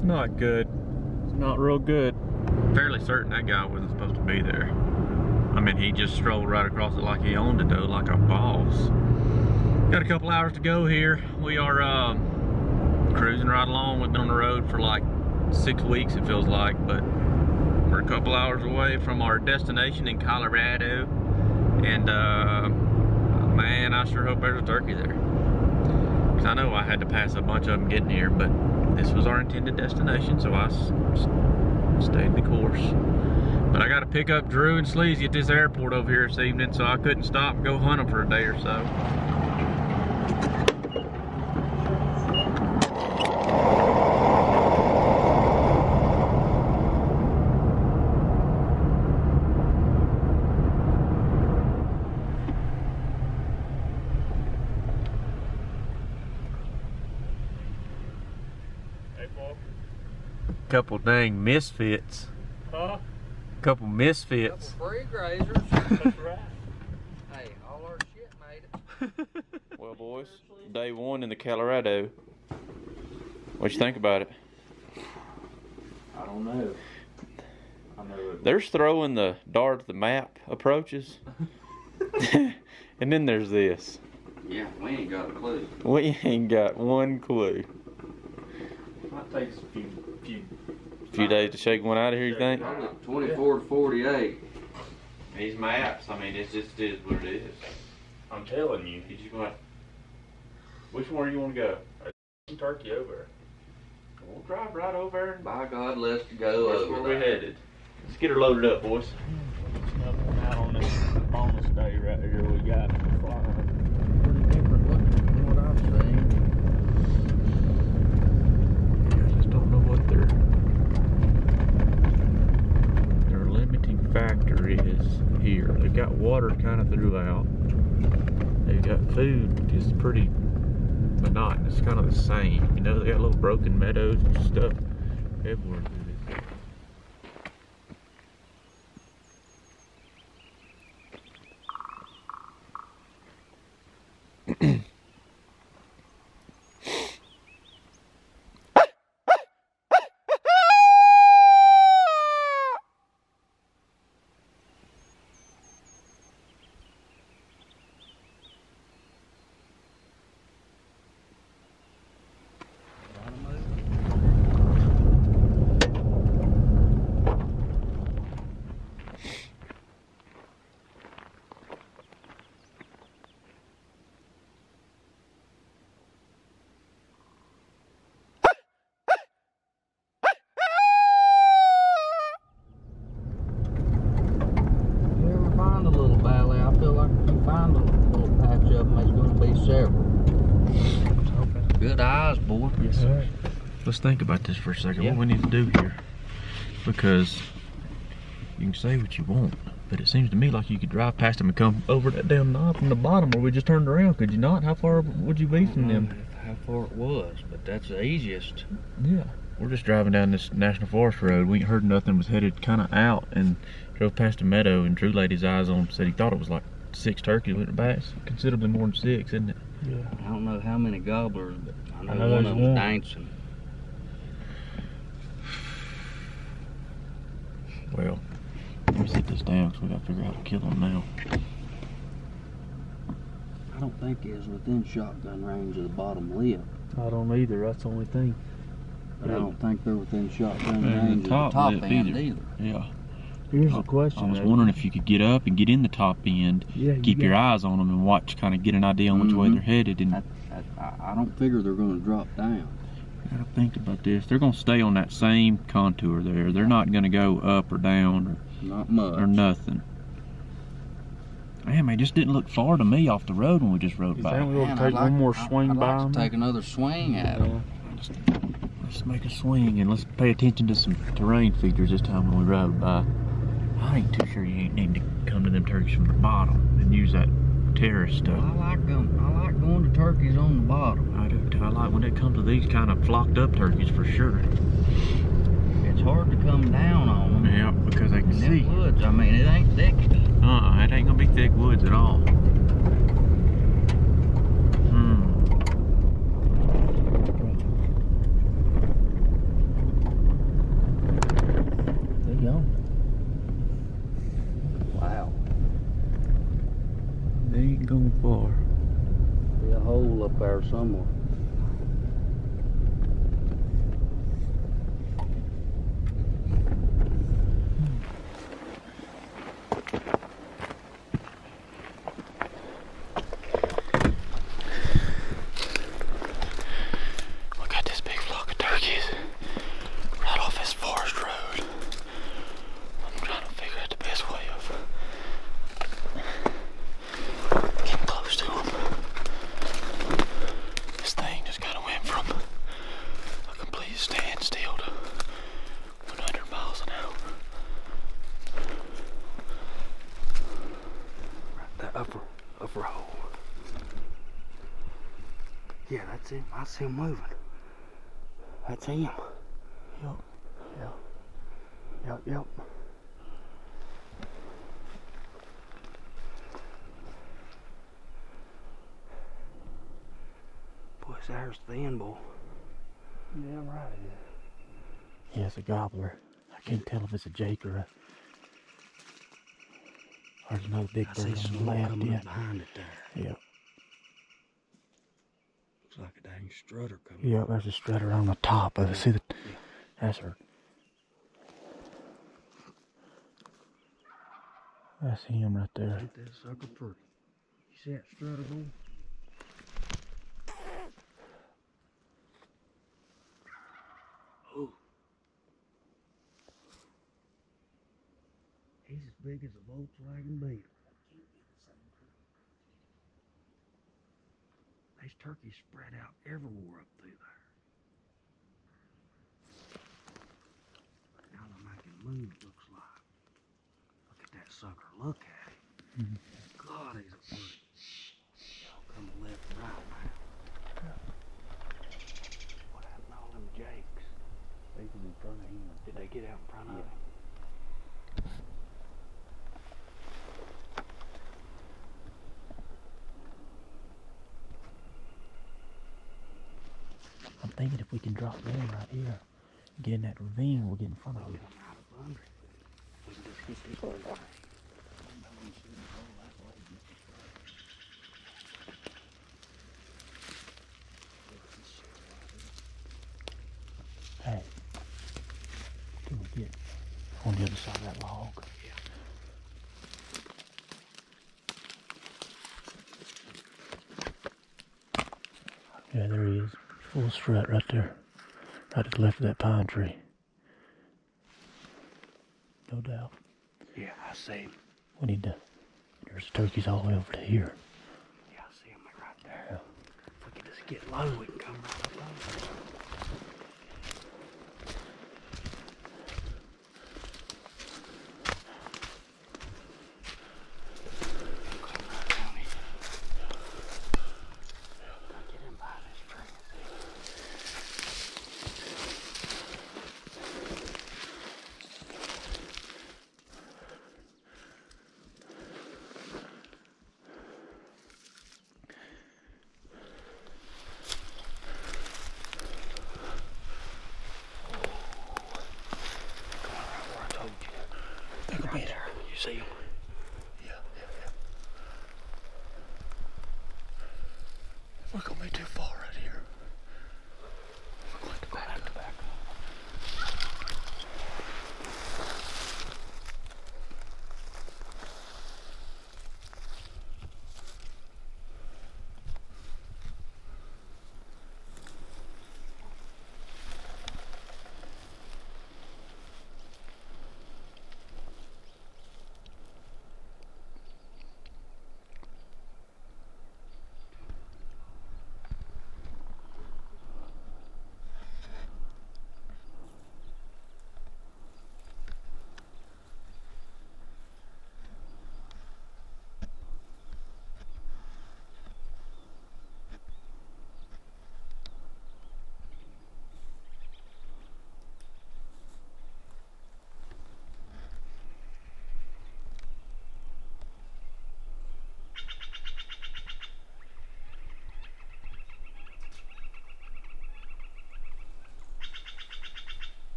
It's not good. It's not real good. Fairly certain that guy wasn't supposed to be there. I mean, he just strolled right across it like he owned it though, like a boss. Got a couple hours to go here. We are um, cruising right along. We've been on the road for like six weeks, it feels like, but we're a couple hours away from our destination in Colorado. And uh, man, I sure hope there's a turkey there. Cause I know I had to pass a bunch of them getting here, but this was our intended destination, so I stayed the course. But I got to pick up Drew and Sleazy at this airport over here this evening, so I couldn't stop and go hunt them for a day or so. Couple dang misfits. Huh? Couple misfits. Couple free grazers. That's right. hey, all our shit made it. well, boys, day one in the Colorado. What you think about it? I don't know. I know it. There's throwing the dart the map approaches. and then there's this. Yeah, we ain't got a clue. We ain't got one clue. Might take us a few, few. A few days to shake one out of here, you think? Probably 24 to 48. These maps, I mean, it's just is what it is. I'm telling you. You just want, Which one do you want to go? Turkey over. we'll drive right over and By God, let's go that's over where we're headed. Let's get her loaded up, boys. Out on this bonus day right here we got. Pretty different looking from what I've seen. I just don't know what their their limiting factor is here. They've got water kind of throughout. They've got food just pretty monotonous, kind of the same. You know, they got little broken meadows and stuff everywhere through this. If you ever find a little valley, I feel like if you find a little patch of them, there's going to be several. Good boy. Yes, sir. Let's think about this for a second. Yeah. What we need to do here, because you can say what you want, but it seems to me like you could drive past them and come over that damn knob from the bottom where we just turned around. Could you not? How far would you be from them? How far it was, but that's the easiest. Yeah. We're just driving down this national forest road. We ain't heard nothing. Was headed kind of out and drove past a meadow. And Drew laid his eyes on. Said he thought it was like six turkeys. Went back. It's considerably more than six, isn't it? I don't know how many gobblers, but I know, I know one there's of them's dancing. Well, let me sit this down because we got to figure out how to kill them now. I don't think it's within shotgun range of the bottom lip. I don't either. That's the only thing. But I don't think they're within shotgun And the range top of the top lip end either. either. Yeah. Here's I- the question. I was wondering if you could get up and get in the top end, Yeah, you keep your got- eyes on them, and watch, kind of get an idea on which way Mhm. they're headed. And I, I, I don't figure they're going to drop down. gotta think about this. They're gonna stay on that same contour there. They're not gonna go up or down or Not or, much. or nothing. Man, man, just didn't look far to me off the road when we just rode You by. think we'll Man, take I'd like- one more I- swing I'd by like them? to take another swing at them. Let's make a swing and let's pay attention to some terrain features this time when we ride by. I ain't too sure you ain't need to come to them turkeys from the bottom and use that terrace stuff. I like them. I like going to turkeys on the bottom. I do too. I like when it comes to these kind of flocked up turkeys for sure. It's hard to come down on them. Yeah, because they can see. woods, I mean, it ain't thick. Uh-uh, it ain't gonna be thick woods at all. 砖磨 up that's him. I see him moving. That's him. Yep. Yep. Yep, yep. Boy, there's the end, boy. Yeah, right it is. Yeah, it's a gobbler. I can't tell if it's a jake or a... There's another big bird on the left. Yeah. behind it there. Yep like a dang strutter coming. Yeah, there's a strutter on the top I. See the, that's her. That's him right there. Ain't that sucker pretty? You see that strutter boy? Oh. He's as big as a Volkswagen Beetle. Turkeys spread out everywhere up through there. Now they're making moves, looks like. Look at that sucker. Look at him. Mm -hmm. God, he's a pretty. Y'all coming left and right now. What happened to all them jakes? They was in front of him. Did they get out in front yeah. of him? Thinking if we can drop down right here, get in that ravine, we'll get in front of it. We can just keep this one Hey, can we get on the other side of that log? Yeah, there he is. Strut right there. Right to the left of that pine tree. No doubt. Yeah, I see him. We need to. There's turkeys all the way over to here. Yeah, I see him right there. If we can just get low, we can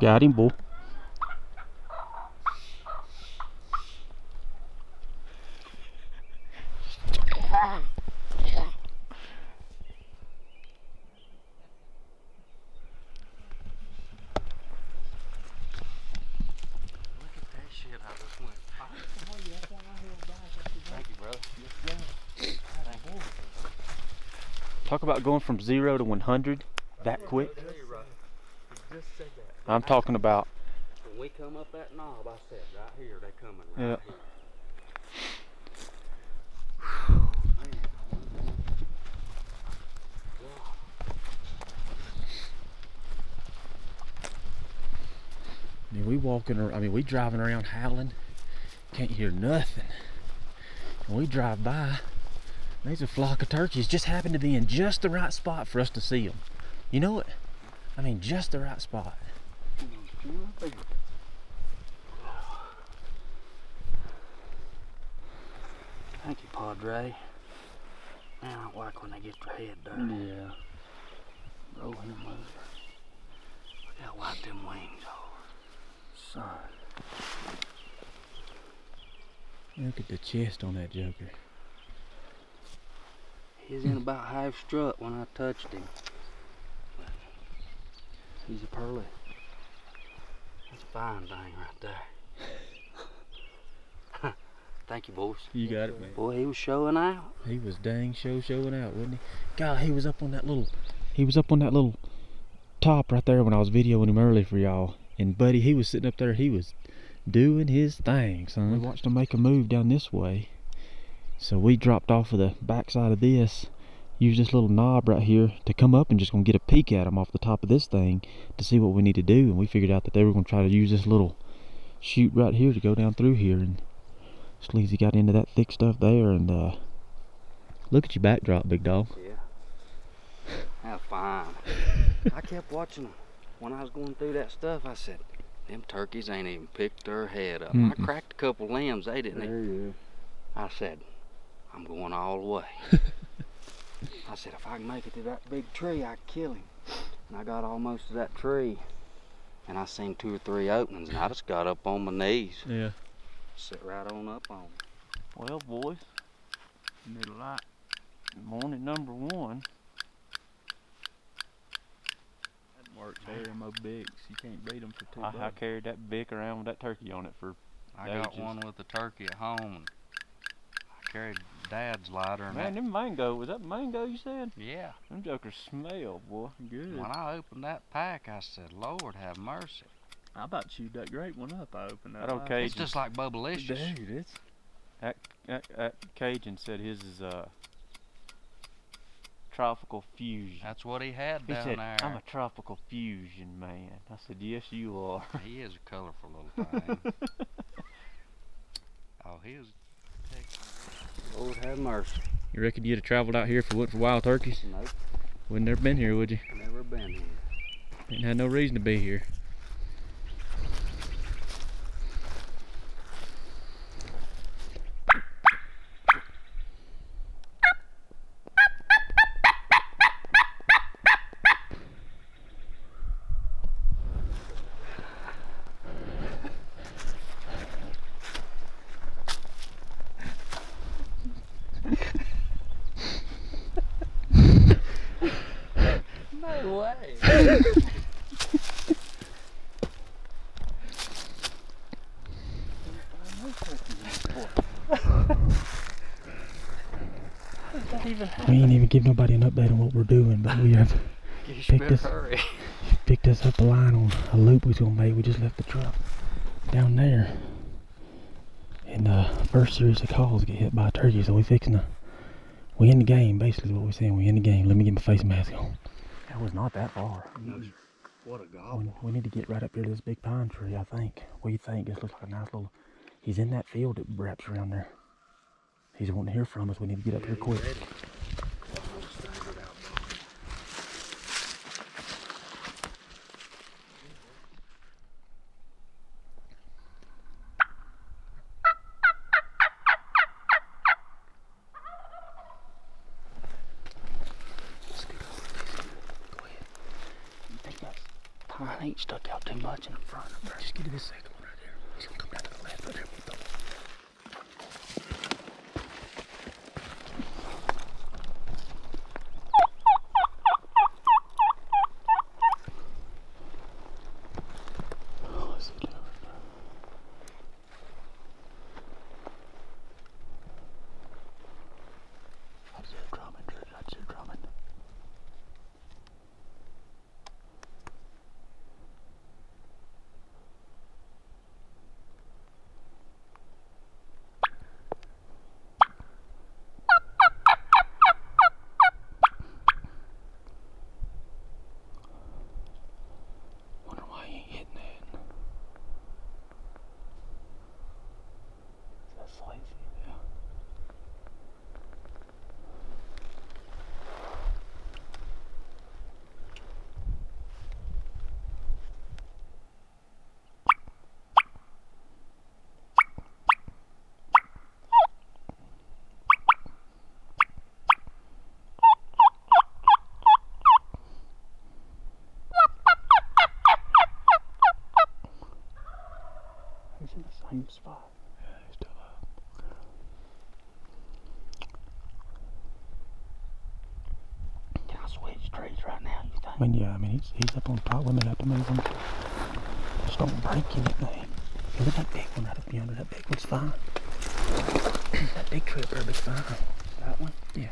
Boy. Talk about going from zero to 100 that quick. I'm talking about. When we come up that knob, I said right here, they coming right yeah. here. I mean, we walking around, I mean, we driving around howling, can't hear nothing. And we drive by, there's a flock of turkeys just happen to be in just the right spot for us to see them. You know what? I mean, just the right spot. Thank you, Padre. Man, I don't like when they get their head dirty. Yeah. Roll him over. I gotta wipe them wings off. Son. Look at the chest on that joker. He's in about half strut when I touched him. He's a pearly. That's a fine thing right there. Thank you, boys. You got it, man. Boy, he was showing out. He was dang show showing out, wasn't he? God, he was up on that little, he was up on that little top right there when I was videoing him early for y'all. And buddy, he was sitting up there, he was doing his thing, son. We watched him make a move down this way. So we dropped off of the backside of this, used this little knob right here to come up and just gonna get a peek at them off the top of this thing to see what we need to do. And we figured out that they were gonna try to use this little chute right here to go down through here. And Sleazy got into that thick stuff there and uh, look at your backdrop, big dog. Yeah. Have fine. I kept watching them. When I was going through that stuff, I said, them turkeys ain't even picked their head up. Mm -mm. I cracked a couple limbs, they didn't. There you I said, I'm going all the way. I said, if I can make it to that big tree, I can kill him. And I got almost to that tree, and I seen two or three openings, and I just got up on my knees. Yeah. Sit right on up on. Well, boys, middle light, morning number one. That works there, mo bigs. You can't beat them for two. I, I carried that Bic around with that turkey on it for. I got one with the turkey at home I carried Dad's lighter. And Man, them mango, was that mango you said? Yeah. Them jokers smell, boy. Good. When I opened that pack, I said, Lord have mercy. I about chewed that great one up. I opened that. That old Cajun. It's just like Bubblicious. Dude, it's... That, that, that Cajun said his is, uh... Tropical fusion. That's what he had he down said, there. I'm a tropical fusion man. I said, yes, you are. He is a colorful little thing. oh, he was Lord have mercy. You reckon you'd have traveled out here if it went for wild turkeys? Nope. Wouldn't have been here, would you? Never been here. Ain't had no reason to be here. We ain't even give nobody an update on what we're doing, but we have picked us, picked us up a line on a loop we was gonna make. We just left the truck down there. And uh first series of calls get hit by a turkey, so we fixing to we in the game, basically what we're saying. We in the game. Let me get my face mask on. That was not that far. What a gobble. We, we, need to get right up here to this big pine tree, I think. What do you think? This looks like a nice little he's in that field that wraps around there. He's wanting to hear from us. We need to get up here quick. I ain't stuck out too much in the front. Just get to this second one right there. He's gonna come down to the left right there. same spot. Yeah, he's still up. Can I switch trees right now, you think? I mean, yeah, I mean, he's, he's up on top. We may have to move him. Just don't break anything. Look at that big one right up yonder. That big one's fine. that big tree up there is fine. That one? Yeah.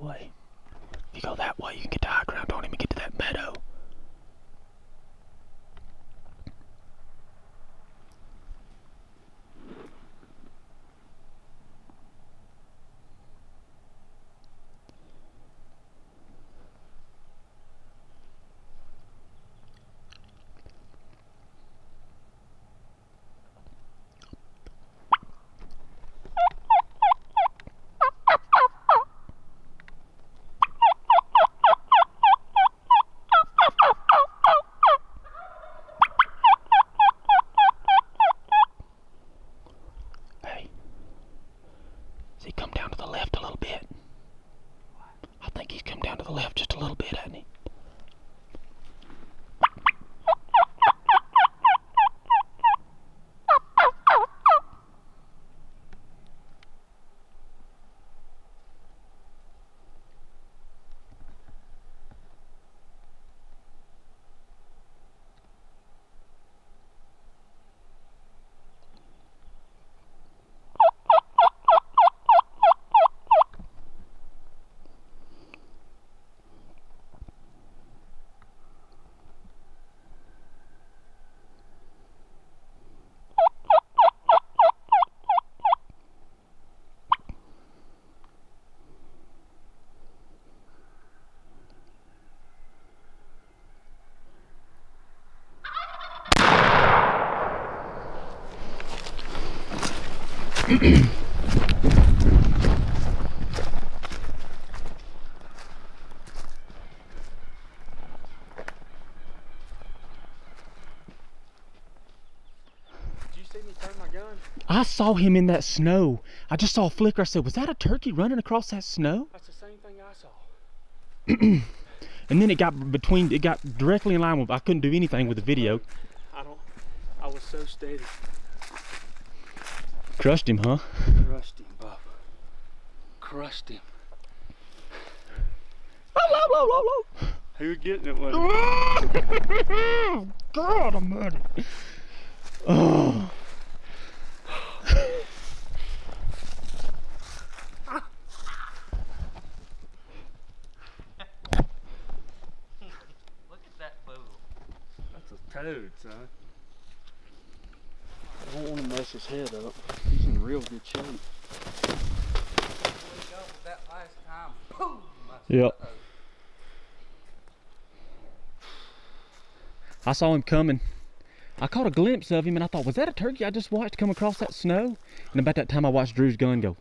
Way. If you go that way, you can get I saw him in that snow. I just saw a flicker. I said, was that a turkey running across that snow? That's the same thing I saw. and then it got between, it got directly in line with, I couldn't do anything with the video. I don't, I was so steady. Crushed him, huh? Crushed him, Bob. Crushed him. Oh, who getting it with God almighty. Oh. toad, son. I don't want to mess his head up. He's in real good shape. Yep. I saw him coming. I caught a glimpse of him and I thought, was that a turkey I just watched come across that snow? And about that time I watched Drew's gun go.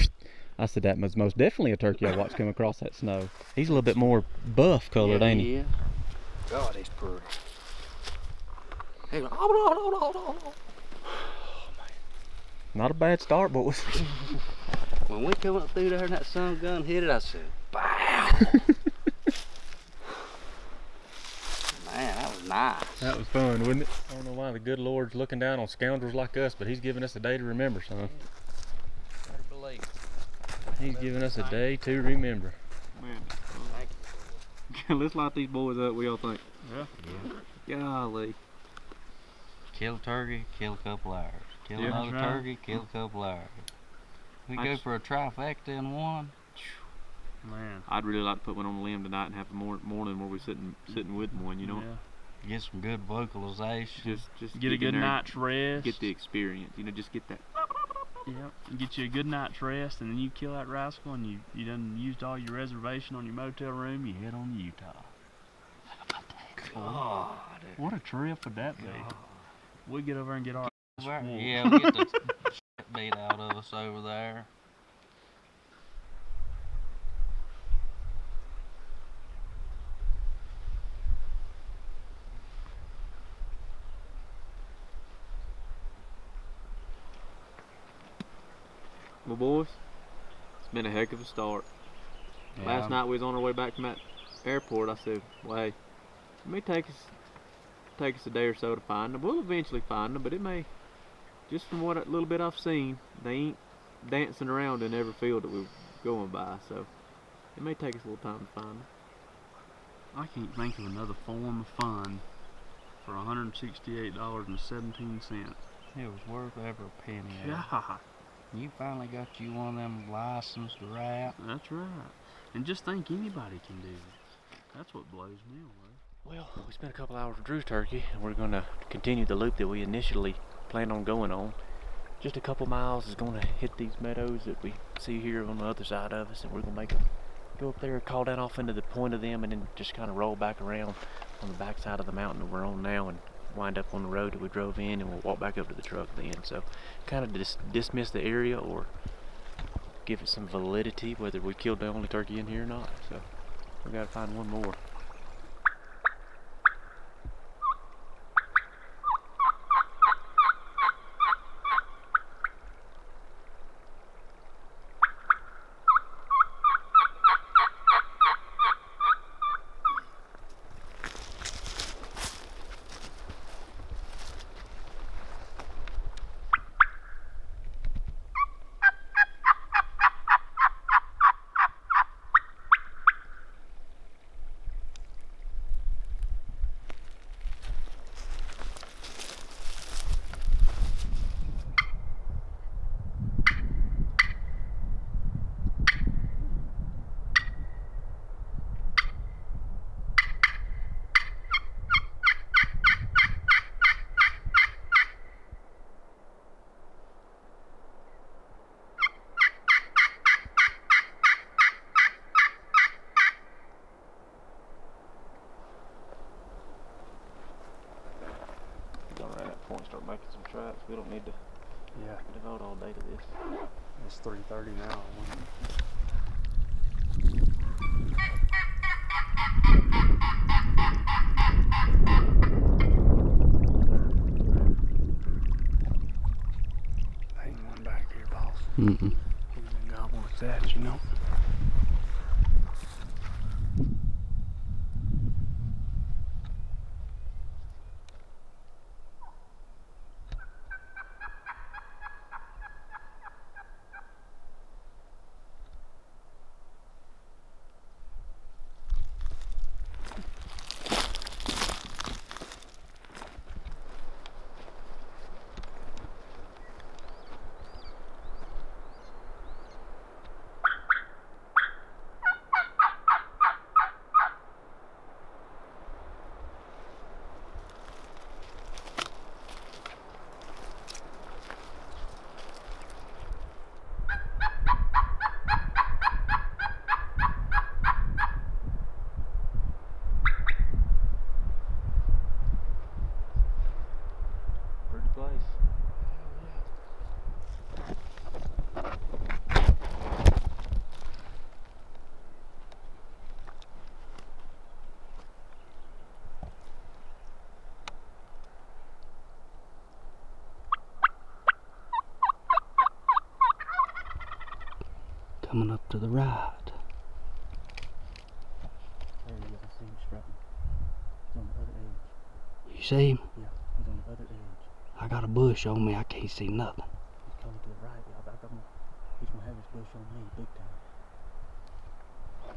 I said, that was most definitely a turkey I watched come across that snow. He's a little bit more buff colored, yeah, ain't he? Yeah. God, he's pretty. Hey, oh, Not a bad start, boys. when we come up through there and that sun gun hit it, I said, "Bow!" Man, that was nice. That was fun, wasn't it? I don't know why the good Lord's looking down on scoundrels like us, but He's giving us a day to remember, son. Better believe. He's giving us a day to remember. Man, let's light these boys up. What y'all think? Yeah. Golly. Kill a turkey, kill a couple hours. Kill Yeah, another that's right. turkey, kill a couple hours. We I go for a trifecta in one. Man. I'd really like to put one on the limb tonight and have a mor- morning where we're sitting sitting with one. You know, Yeah. Get some good vocalization. just just Get a good there, night's rest. Get the experience. You know, just get that. Yep. Get you a good night's rest, and then you kill that rascal, and you you done used all your reservation on your motel room. You head on to Utah. God. What a trip would that be? We get over and get our. Where- Yeah, we get the shit beat out of us over there. Well, boys, it's been a heck of a start. Last night we was on our way back from that airport. I said, "Well, hey, it may take us take us a day or so to find them. We'll eventually find them, but it may, just from what a little bit I've seen, they ain't dancing around in every field that we're going by. So it may take us a little time to find them. I can't think of another form of fun for $168.17. It was worth every penny. of. Yeah, You finally got you one of them licensed rat. that's right. And just think anybody can do this. That's what blows me away. Well, we spent a couple hours with Drew's turkey, and we're going to continue the loop that we initially planned on going on. Just a couple miles is going to hit these meadows that we see here on the other side of us, and we're going to make a, go up there, call down off into the point of them, and then just kind of roll back around on the back side of the mountain that we're on now, and wind up on the road that we drove in, and we'll walk back up to the truck then. So, kind of dis- dismiss the area or give it some validity, whether we killed the only turkey in here or not. So, we got to find one more. Go around that point, start making some tracks. We don't need to Yeah. Devote all day to this. It's 3.30 now. Ain't one back here, boss. Mm-mm. He's been gobbled with that, you know. Coming up to the right. You. I see him strutting. He's on the other edge. You see him? Yeah, he's on the other edge. I got a bush on me. I can't see nothing. He's coming to the right. I, I'm, he's gonna have his bush on me big time.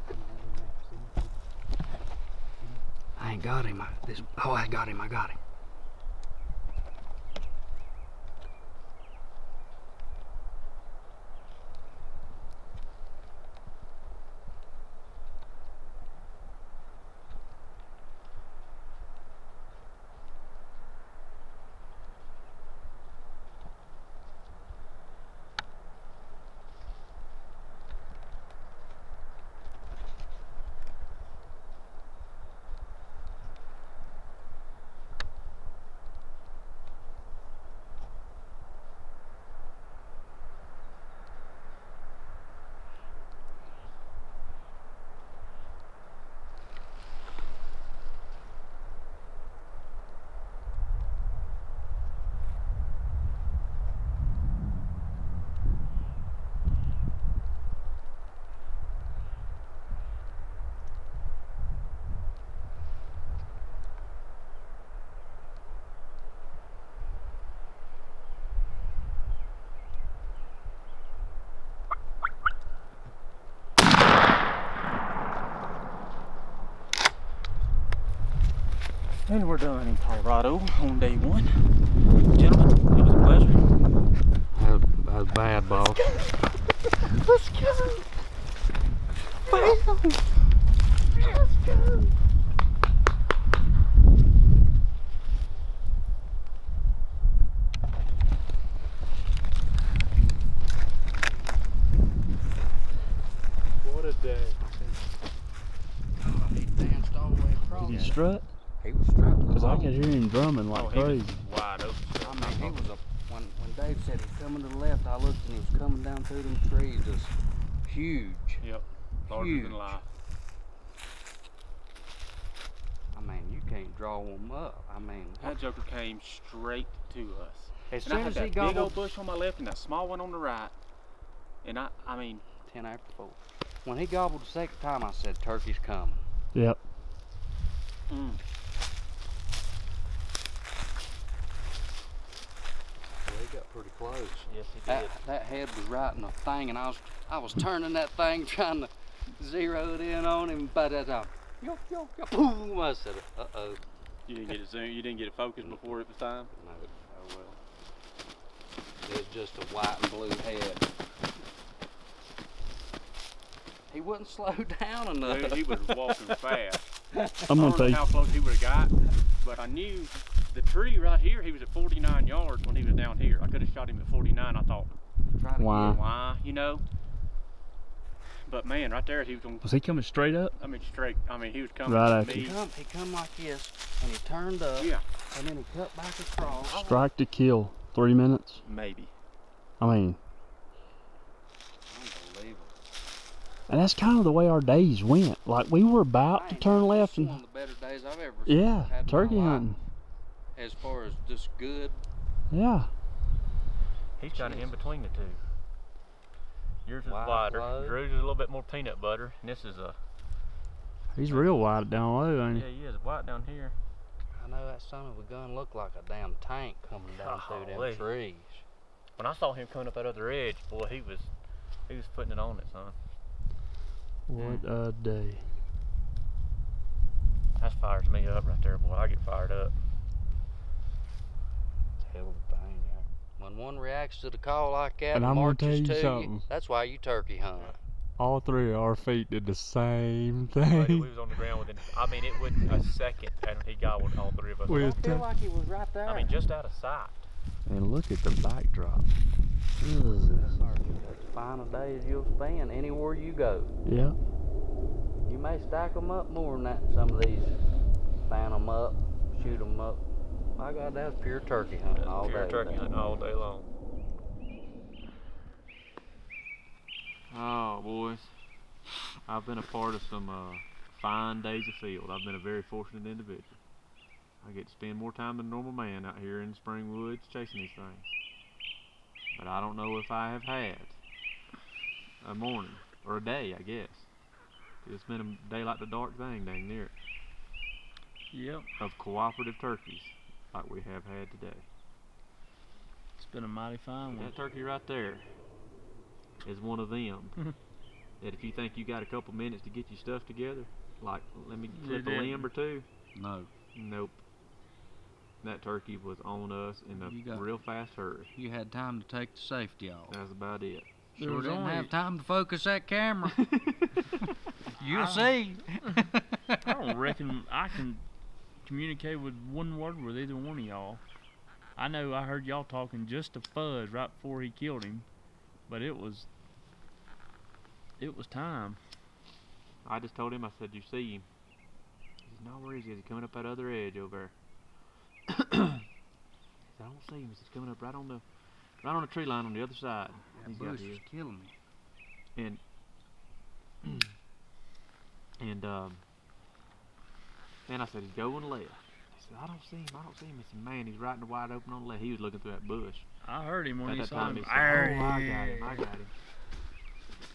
Come on, over there. See him? I ain't got him. I, this, oh, I got him. I got him. And we're done in Colorado on day one. Gentlemen, it was a pleasure. That, that was bad, boss. Let's go. Let's go. What a day. he danced all the way across. Did he strut? He was struck. Because I could hear him drumming like was crazy. wide open. I mean, he was a. When when Dave said he's coming to the left, I looked and he was coming down through them trees, just huge. Yep. Larger Huge. than life. I mean, you can't draw him up. I mean, That joker came straight to us. as And I soon had as that he big old bush on my left and that small one on the right. And I, I mean, ten after four. When he gobbled the second time, I said, "Turkey's coming." Yep. mm, They got pretty close. yes he That that head was right in the thing, and I was I was turning that thing trying to zero it in on him, but at uh, yo yo yo, boom! I said, "Uh oh." You didn't get it zoom. You didn't get it focused before it was time. No, Oh well. it was just a white and blue head. He wouldn't slow down enough. Dude, he was walking fast. I'm gonna don't tell know you. how close he would have got, but I knew the tree right here. He was at 49 yards when he was down here. I could have shot him at 49. I thought, Why? why, you know? But man, right there, he was going. Was he coming straight up? I mean, straight. I mean, he was coming Right to at He me. come, he come like this, and he turned up, Yeah, and then he cut back across. Strike to kill. Three minutes. maybe. I mean, Unbelievable. and that's kind of the way our days went. Like we were about to turn left and one of the better days I've ever yeah, had in my turkey life. hunting. As far as just good. Yeah, He's kind of in between the two. Yours is Wide wider. load. Drew's is a little bit more peanut butter, and this is a he's real wide down low, ain't he? yeah, he is white down here. I know that son of a gun looked like a damn tank coming down through Golly. them trees. When I saw him coming up that other edge, boy, he was he was putting it on it, son. he? What mm. a day. That fires me up right there, boy. I get fired up. It's a hell of a thing, yeah. When one reacts to the call like that And and, I'm gonna marches tell you to something. you, that's why you turkey hunt. All three of our feet did the same thing. Buddy, we thing. was on the ground within. I mean, it wasn't a second, and he got with all three of us. We I feel like he was right there. I mean, just out of sight. And look at the backdrop. that's the final days you'll spend anywhere you go. Yeah. You may stack them up more than that. Some of these fan them up, shoot them up. My God, that's pure turkey hunting That's all pure day. turkey hunting all day long. Oh, boys. I've been a part of some uh, fine days of field. I've been a very fortunate individual. I get to spend more time than a normal man out here in the spring woods chasing these things. But I don't know if I have had a morning or a day, I guess. It's been a day like the dark thing, dang near it, Yep. of cooperative turkeys like we have had today. It's been a mighty fine one. That turkey right there is one of them. that if you think you got a couple minutes to get your stuff together, like let me You clip a limb or two. No, Nope. That turkey was on us in a You got- real fast hurry. you had time to take the safety off. That's about it. There Sure was didn't only- have time to focus that camera. You'll I- see. I don't reckon I can communicate with one word with either one of y'all. I know I heard y'all talking just to Fuzz right before he killed him, but it was it was time. I just told him, I said, you see him. He said, no, where is he? Is He's coming up that other edge over there. I said, I don't see him. He's coming up right on the right on the tree line on the other side. That He's got bush his. was killing me. and and um then I said he's going left. He said I don't see him. I don't see him. I said man, he's right in the wide open on the left. He was looking through that bush. I heard him when At he saw time him. he said, "Oh, I got him. I got him."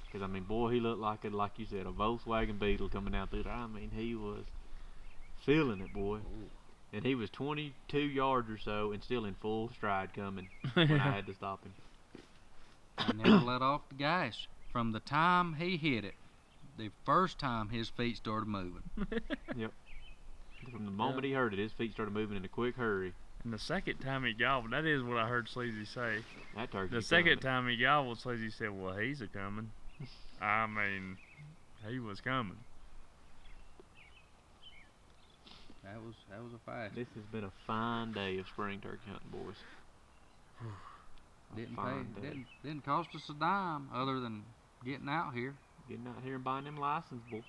Because I mean, boy, he looked like it, like you said a Volkswagen Beetle coming out through there. I mean, he was feeling it, boy. And he was 22 yards or so, and still in full stride coming when I had to stop him. He never let off the gas. From the time he hit it, the first time his feet started moving. From the moment he heard it, his feet started moving in a quick hurry. And the second time he gobbled, that is what I heard Sleazy say. That turkey. The second time he gobbled, Sleazy said, "Well, he's a coming." I mean, he was coming. That was that was a fast. This has been a fine day of spring turkey hunting, boys. Didn't fine pay, day. didn't didn't cost us a dime other than getting out here. Getting out here and buying them license, boy.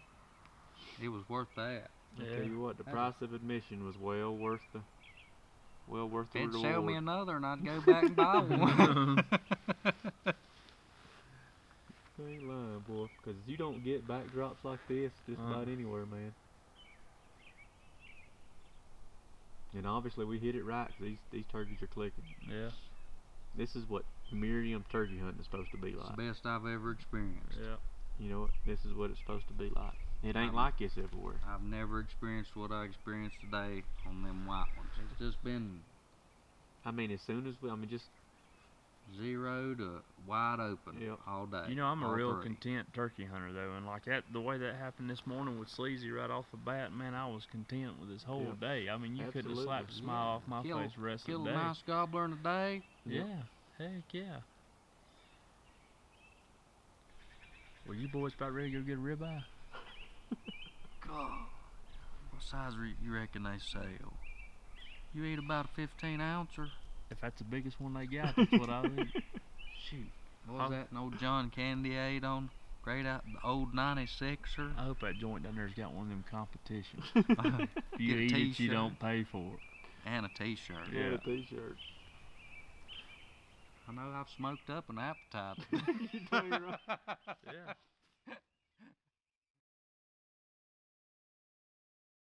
It was worth that. I Yeah. tell you what, the price of admission was well worth the, well worth the It'd reward. sell me another, and I'd go back and buy one. Ain't lying, boy, because you don't get backdrops like this just Uh. about anywhere, man. And obviously we hit it right 'cause these these turkeys are clicking. Yeah, This is what Merriam turkey hunting is supposed to be it's like. the best I've ever experienced. yeah. You know what? This is what it's supposed to be like. It ain't Um, like this everywhere. I've never experienced what I experienced today on them white ones. It's just been I mean, as soon as we, I mean, just zero to wide open Yep. all day. You know, I'm a real three. content turkey hunter though, and like that, the way that happened this morning with Sleazy right off the bat, man, I was content with this whole Yeah. day. I mean, you couldn't have slapped a smile Yeah. off my Kill- face the rest of a the day. nice gobbler in a day. Yeah, heck yeah. Well, you boys about ready to go get a ribeye? God, what size re- you reckon they sell? You eat about a 15 ouncer? If that's the biggest one they got, that's what I'll eat. Shoot. What was Huh? that? An old John Candy ate on great out the old 96er? I hope that joint down there's got one of them competitions. If you eat it, you don't pay for it. and a t-shirt. Yeah. a T-shirt. I know I've smoked up an appetite. you know, right. yeah.